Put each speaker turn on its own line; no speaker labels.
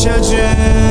下卷